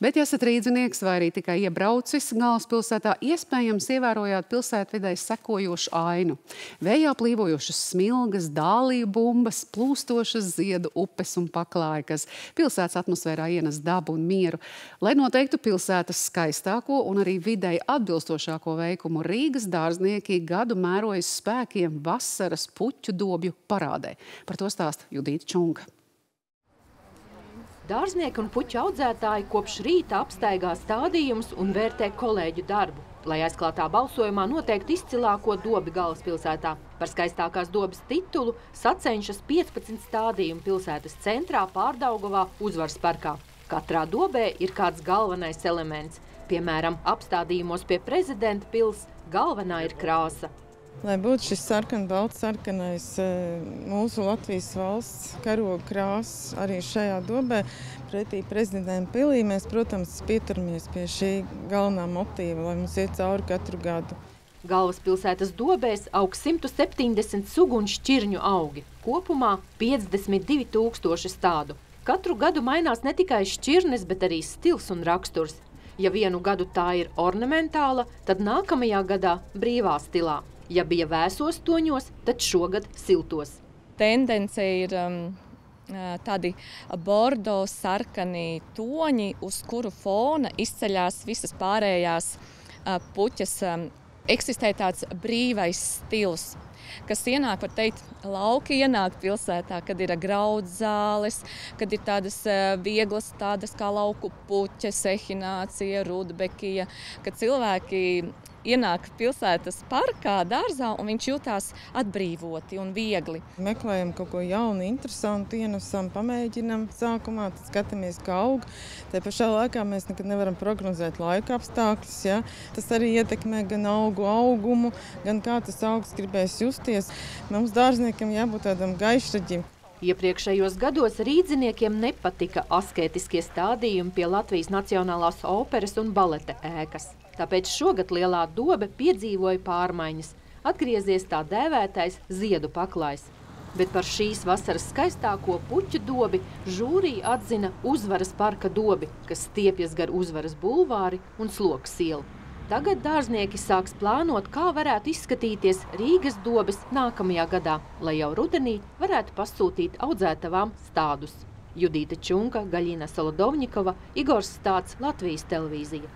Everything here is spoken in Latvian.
Bet, ja esat rīdzinieks vai arī tikai iebraucis galvaspilsētā, iespējams ievērojāt pilsētvidai sekojošu ainu. Vējā plīvojošas smilgas, dālīju bumbas, plūstošas ziedu upes un paklājkas. Pilsētas atmosfērā ienes dabu un mieru. Lai noteiktu pilsētas skaistāko un arī videi atbilstošāko veikumu, Rīgas dārznieki gadu mērojas spēkiem vasaras puķu dobju parādē. Par to stāsta Judīta Čunga. Dārznieki un puķu audzētāji kopš rīta apstaigā stādījumus un vērtē kolēģu darbu, lai aizklātā balsojumā noteikti izcilāko dobi galvaspilsētā. Par skaistākās dobas titulu sacenšas 15 stādījumu pilsētas centrā Pārdaugavā uzvaras parkā. Katrā dobē ir kāds galvenais elements. Piemēram, apstādījumos pie prezidenta pils galvenā ir krāsa. Lai būtu šis sarkan, balts, sarkanais mūsu Latvijas valsts karoga krāsas arī šajā dobē, pretī prezidentam pilī, mēs, protams, pieturamies pie šī galvenā motīva, lai mums iet cauri katru gadu. Galvaspilsētas dobēs aug 170 sugu un šķirņu augi, kopumā 52 tūkstoši stādu. Katru gadu mainās ne tikai šķirnes, bet arī stils un raksturs. Ja vienu gadu tā ir ornamentāla, tad nākamajā gadā brīvā stilā. Ja bija vēsos toņos, tad šogad siltos. Tendence ir um, tādi bordo sarkani toņi, uz kuru fona izceļās visas pārējās uh, puķas. Um, eksistē tāds brīvais stils, kas ienāk, var teikt, lauki ienāk pilsētā, kad ir graudzāles, kad ir tādas vieglas, tādas kā lauku puķes, ehinācija, rudbekija, kad cilvēki ienāk pilsētas parkā, dārzā, un viņš jutās atbrīvoti un viegli. Meklējam kaut ko jaunu, interesantu, ienesam, pamēģinam sākumā, skatāmies, kā aug. Te pašā laikā mēs nekad nevaram prognozēt laika apstākļus. Ja? Tas arī ietekmē gan augu augumu, gan kā tas augs gribēs justies. Mums dārzniekam jābūt tādam gaišraģim. Iepriekšējos gados rīdziniekiem nepatika asketiskie stādījumi pie Latvijas Nacionālās operas un baleta ēkas. Tāpēc šogad lielā dobe piedzīvoja pārmaiņas. Atgriezies tā dēvētais ziedu paklājs. Bet par šīs vasaras skaistāko puķu dobi žūrija atzina uzvaras parka dobi, kas stiepjas gar uzvaras bulvāri un sloks ielu. Tagad dārznieki sāks plānot, kā varētu izskatīties Rīgas dobes nākamajā gadā, lai jau rudenī varētu pasūtīt audzētavām stādus. Judīta Čunka, Gaļina Solodovņikova, Igors Stāts, Latvijas televīzija.